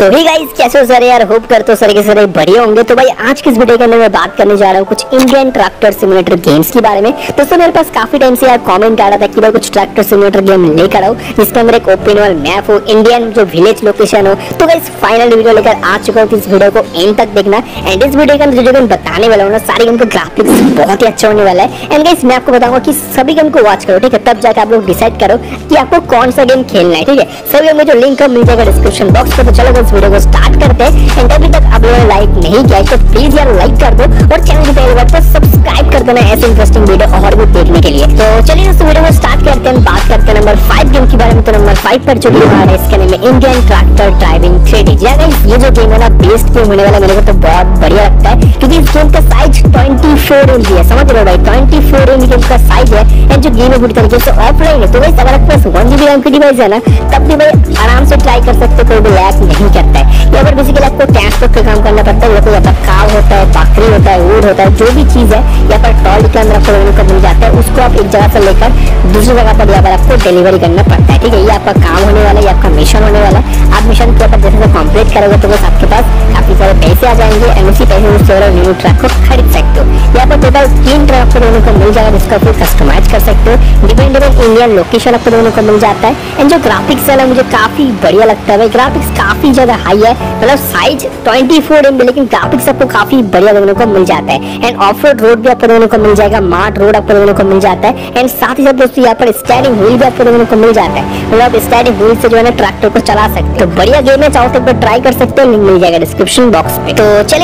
सो ही guys कैसे हो sir यार? होप करते हो सर के सारे बढ़िया होंगे। तो भाई, आज की इस वीडियो के अंदर मैं बात करने जा रहा हूँ कुछ इंडियन ट्रैक्टर सिमुलेटर गेम्स के बारे में। दोस्तों मेरे पास काफ़ी टाइम से यार कमेंट आ रहा था कि भाई कुछ ट्रैक्टर सिमुलेटर गेम लेकर आओ, जिसके अंदर एक ओपन वर्ल्ड मैप हो इंडियन जो विलेज लोकेशन हो। तो गाइस फाइनल वीडियो लेकर आ चुका हूँ इस वीडियो को एंड तक देखना। एंड इस वीडियो के अंदर जो गेम बताने वाला हूँ ना, सारे गेम का ग्राफिक्स बहुत ही अच्छा होने वाला है। एंड गाइस मैं आपको बताऊँगा कि सभी गेम को वॉच करो, ठीक है? तब जाकर आप लोग डिसाइड करो कि आपको कौन सा गेम खेलना है, ठीक है? सभी गेम में जो लिंक मिल जाएगा डिस्क्रिप्शन बॉक्स पर। तो चलो वीडियो को स्टार्ट करते हैं। एंड अभी तक आप लोगों ने लाइक नहीं किया तो प्लीज़ यार लाइक कर दो। और चैनल को पहले तो सब्सक्राइब कर देना ऐसे इंटरेस्टिंग वीडियो और भी देखने के लिए। तो चलिए दोस्तों वीडियो को स्टार्ट करते हैं, बात करते हैं। फाइव पर जो गेम है इसके नाम है इंडियन ट्रैक्टर ड्राइविंग थ्री ये जो गेम है ना बेस्ट गेम होने वाला मेरे को तो बहुत बढ़िया लगता है, क्योंकि इस गेम का साइज़ ट्वेंटी फोर इंच है, समझ रहे हो भाई? ट्वेंटी फोर इंच गेम का साइज़ है एंड जो गेम है पूरी तरीके से ऑफलाइन है तो भाई अगर आपके पास वन जीबी रैम की डिवाइस है ना, तब भी भाई आराम से ट्राई कर सकते कोई भी लैग नहीं करता है। या फिर बेसिकली आपको ट्रांसपोर्ट का काम करना पड़ता है, या फिर यहाँ काव होता है बकरी होता है ऊट होता है, जो भी चीज़ है, या पर टॉल के अंदर आपको मिल जाता है उसको आप एक जगह से लेकर दूसरी जगह पर यहाँ आपको डिलीवरी करना पड़ता है, ठीक है? ये आपका काम होने वाला है, ये आपका मिशन होने वाला है। आप मिशन के ऊपर जैसे कंप्लीट करोगे तो बस आपके पास काफ़ी सारे पैसे आ जाएँगे एंड उसी पैसे से न्यू ट्रैक को खरीद सकते हो। यहाँ पर टोटल तीन दोनों को मिल जाएगा, जिसका फिर कस्टमाइज कर सकते हो। डिपेंडेबल इंडियन लोकेशन आपको दोनों को मिल जाता है। एंड जो ग्राफिक्स है मुझे काफ़ी बढ़िया लगता है ग्राफिक्स काफ़ी ज़्यादा हाई है। मतलब साइज़ 24 फोर एम लेकिन ग्राफिक्स आपको काफ़ी बढ़िया देखने को मिल जाता है। एंड ऑफ़ रोड रोड भी आपको देखने को मिल जाएगा मार्ट रोड आपको देखने को मिल जाता है। एंड साथ ही साथ दोस्तों, यहाँ पर स्टैंडिंग व्हील भी आपको देखने को मिल जाता है। मतलब आप स्टैंडिंग व्हील से जो है ना ट्रैक्टर को चला सकते हो। तो बढ़िया गेम है, चाहो तो ट्राई कर सकते हो लिंक मिल जाएगा डिस्क्रिप्शन बॉक्स में। तो चलिए